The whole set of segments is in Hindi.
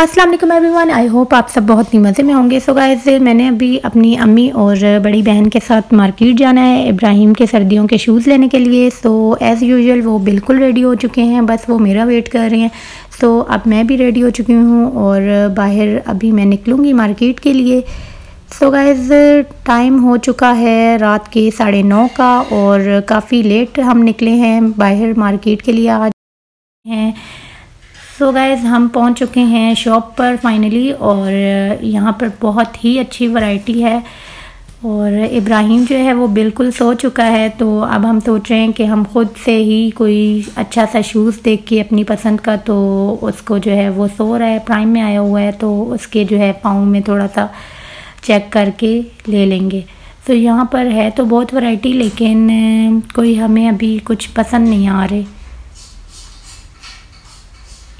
वालेकुम एवरीवन आई होप आप सब बहुत ही मज़े में होंगे। सो गाइस मैंने अभी अपनी अम्मी और बड़ी बहन के साथ मार्केट जाना है, इब्राहिम के सर्दियों के शूज़ लेने के लिए। सो एज़ यूजुअल वो बिल्कुल रेडी हो चुके हैं, बस वो मेरा वेट कर रहे हैं। सो अब मैं भी रेडी हो चुकी हूँ और बाहर अभी मैं निकलूँगी मार्केट के लिए। सो गाइस टाइम हो चुका है रात के साढ़े नौ का और काफ़ी लेट हम निकले हैं बाहर मार्केट के लिए आज। हैं। सो so गाइज़ हम पहुँच चुके हैं शॉप पर फाइनली और यहाँ पर बहुत ही अच्छी वैरायटी है। और इब्राहिम जो है वो बिल्कुल सो चुका है तो अब हम सोच रहे हैं कि हम खुद से ही कोई अच्छा सा शूज़ देख के अपनी पसंद का तो उसको जो है वो सो रहा है प्राइम में आया हुआ है तो उसके जो है पाँव में थोड़ा सा चेक करके ले लेंगे। तो यहाँ पर है तो बहुत वैरायटी लेकिन कोई हमें अभी कुछ पसंद नहीं आ रहे।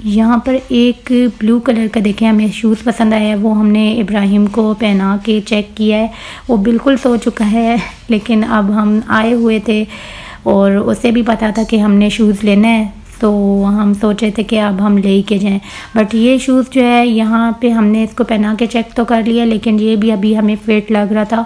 यहाँ पर एक ब्लू कलर का देखें, हमें शूज़ पसंद आया वो हमने इब्राहिम को पहना के चेक किया है। वो बिल्कुल सो चुका है, लेकिन अब हम आए हुए थे और उसे भी पता था कि हमने शूज़ लेना है। तो हम सोचे थे कि अब हम ले के जाएँ। बट ये शूज़ जो है, यहाँ पे हमने इसको पहना के चेक तो कर लिया, लेकिन ये भी अभी हमें फिट लग रहा था।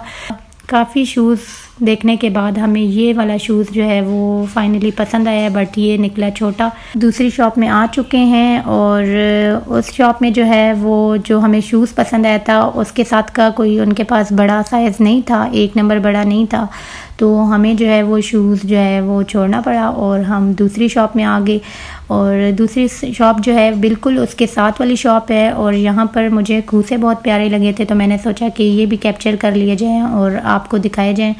काफ़ी शूज़ देखने के बाद हमें ये वाला शूज़ जो है वो फाइनली पसंद आया बट ये निकला छोटा। दूसरी शॉप में आ चुके हैं और उस शॉप में जो है वो जो हमें शूज़ पसंद आया था, उसके साथ का कोई उनके पास बड़ा साइज़ नहीं था, एक नंबर बड़ा नहीं था। तो हमें जो है वो शूज़ जो है वो छोड़ना पड़ा और हम दूसरी शॉप में आ गए। और दूसरी शॉप जो है बिल्कुल उसके साथ वाली शॉप है और यहाँ पर मुझे खूसे बहुत प्यारे लगे थे तो मैंने सोचा कि ये भी कैप्चर कर लिए जाएँ और आपको दिखाए जाएँ।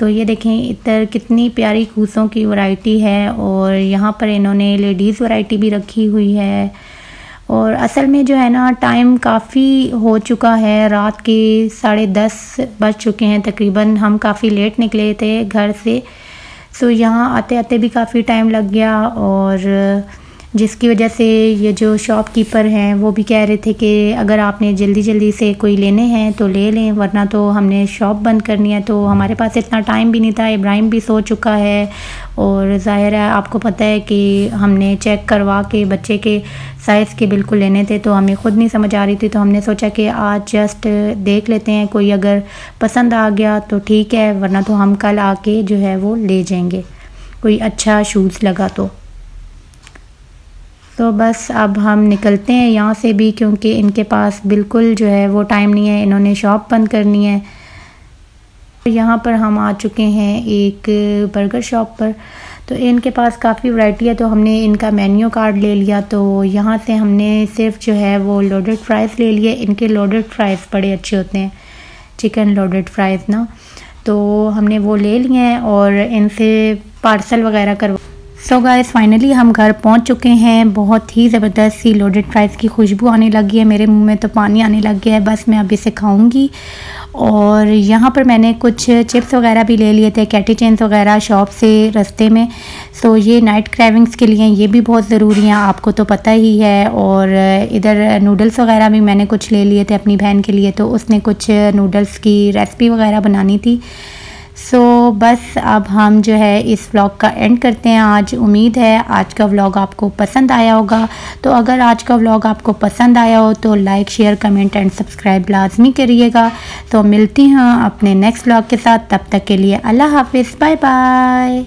तो ये देखें, इधर कितनी प्यारी खूसों की वैरायटी है और यहाँ पर इन्होंने लेडीज़ वैरायटी भी रखी हुई है। और असल में जो है ना टाइम काफ़ी हो चुका है। रात के साढ़े दस बज चुके हैं तकरीबन। हम काफ़ी लेट निकले थे घर से। सो यहाँ आते आते भी काफ़ी टाइम लग गया और जिसकी वजह से ये जो शॉपकीपर हैं, वो भी कह रहे थे कि अगर आपने जल्दी जल्दी से कोई लेने हैं तो ले लें, वरना तो हमने शॉप बंद करनी है। तो हमारे पास इतना टाइम भी नहीं था, इब्राहिम भी सो चुका है। और ज़ाहिर है, आपको पता है कि हमने चेक करवा के बच्चे के साइज़ के बिल्कुल लेने थे तो हमें ख़ुद नहीं समझ आ रही थी। तो हमने सोचा कि आज जस्ट देख लेते हैं, कोई अगर पसंद आ गया तो ठीक है, वरना तो हम कल आके जो है वो ले जाएँगे। कोई अच्छा शूज़ लगा तो। तो बस अब हम निकलते हैं यहाँ से भी क्योंकि इनके पास बिल्कुल जो है वो टाइम नहीं है। इन्होंने शॉप बंद करनी है। यहाँ पर हम आ चुके हैं एक बर्गर शॉप पर। तो इनके पास काफ़ी वैरायटी है तो हमने इनका मेन्यू कार्ड ले लिया। तो यहाँ से हमने सिर्फ़ जो है वो लोडेड फ्राइज़ ले लिए। इनके लोडेड फ्राइज़ बड़े अच्छे होते हैं। चिकन लोडेड फ्राइज़ ना। तो हमने वो ले लिए हैं और इनसे पार्सल वगैरह करवा सो गाइस फाइनली हम घर पहुँच चुके हैं। बहुत ही ज़बरदस्त सी लोडेड फ्राइज़ की खुशबू आने लगी है। मेरे मुँह में तो पानी आने लग गया है। बस मैं अभी से खाऊँगी। और यहाँ पर मैंने कुछ चिप्स वगैरह भी ले लिए थे कैटी चेन्स वगैरह शॉप से रास्ते में। सो ये नाइट क्रेविंग्स के लिए ये भी बहुत ज़रूरी हैं, आपको तो पता ही है। और इधर नूडल्स वगैरह भी मैंने कुछ ले लिए थे अपनी बहन के लिए तो उसने कुछ नूडल्स की रेसिपी वगैरह बनानी थी। सो so, बस अब हम जो है इस व्लॉग का एंड करते हैं। आज उम्मीद है आज का व्लॉग आपको पसंद आया होगा। तो अगर आज का व्लॉग आपको पसंद आया हो तो like share comment and subscribe लाजमी करिएगा। तो मिलती हूँ अपने नेक्स्ट व्लॉग के साथ। तब तक के लिए अल्लाह हाफिज़। Bye bye